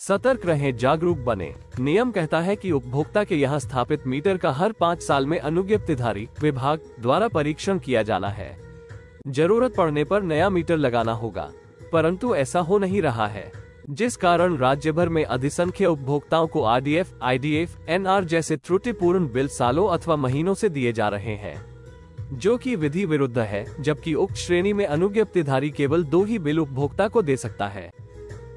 सतर्क रहें जागरूक बने। नियम कहता है कि उपभोक्ता के यहाँ स्थापित मीटर का हर पाँच साल में अनुज्ञप्तिधारी विभाग द्वारा परीक्षण किया जाना है। ज़रूरत पड़ने पर नया मीटर लगाना होगा परंतु ऐसा हो नहीं रहा है। जिस कारण राज्य भर में अधिसंख्य उपभोक्ताओं को आरडीएफ, आईडीएफ, एनआर जैसे त्रुटिपूर्ण बिल सालों अथवा महीनों से दिए जा रहे हैं। जो कि विधि विरुद्ध है जबकि उक्त श्रेणी में अनुज्ञप्तिधारी केवल दो ही बिल उपभोक्ता को दे सकता है।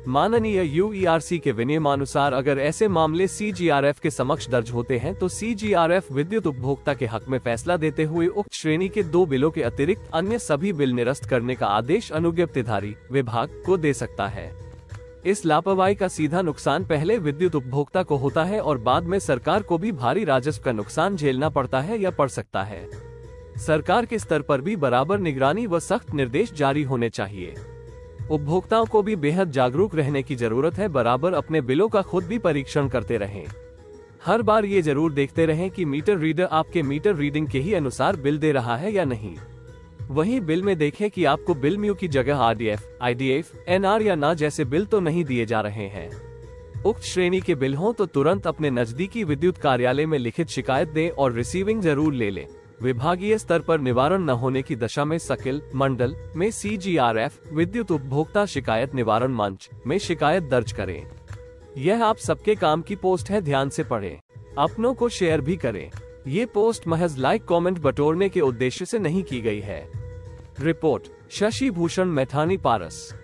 माननीय यूईआरसी के विनियमानुसार अगर ऐसे मामले सीजीआरएफ के समक्ष दर्ज होते हैं तो सीजीआरएफ विद्युत उपभोक्ता के हक में फैसला देते हुए उक्त श्रेणी के दो बिलों के अतिरिक्त अन्य सभी बिल निरस्त करने का आदेश अनुज्ञप्तिधारी विभाग को दे सकता है। इस लापरवाही का सीधा नुकसान पहले विद्युत उपभोक्ता को होता है और बाद में सरकार को भी भारी राजस्व का नुकसान झेलना पड़ता है या पड़ सकता है। सरकार के स्तर पर भी बराबर निगरानी व सख्त निर्देश जारी होने चाहिए। उपभोक्ताओं को भी बेहद जागरूक रहने की ज़रूरत है बराबर अपने बिलों का खुद भी परीक्षण करते रहें। हर बार ये ज़रूर देखते रहें कि मीटर रीडर आपके मीटर रीडिंग के ही अनुसार बिल दे रहा है या नहीं। वहीं बिल में देखें कि आपको बिल म्यू की जगह आरडीएफ, आईडीएफ, एनआर या ना जैसे बिल तो नहीं दिए जा रहे हैं। उक्त श्रेणी के बिल हों तो तुरंत अपने नजदीकी विद्युत कार्यालय में लिखित शिकायत दें और रिसीविंग ज़रूर ले लें। विभागीय स्तर पर निवारण न होने की दशा में सकिल मंडल में सीजीआरएफ विद्युत उपभोक्ता शिकायत निवारण मंच में शिकायत दर्ज करें। यह आप सबके काम की पोस्ट है, ध्यान से पढ़ें। अपनों को शेयर भी करें। ये पोस्ट महज लाइक, कमेंट, बटोरने के उद्देश्य से नहीं की गई है। रिपोर्ट शशि भूषण मैथानी पारस।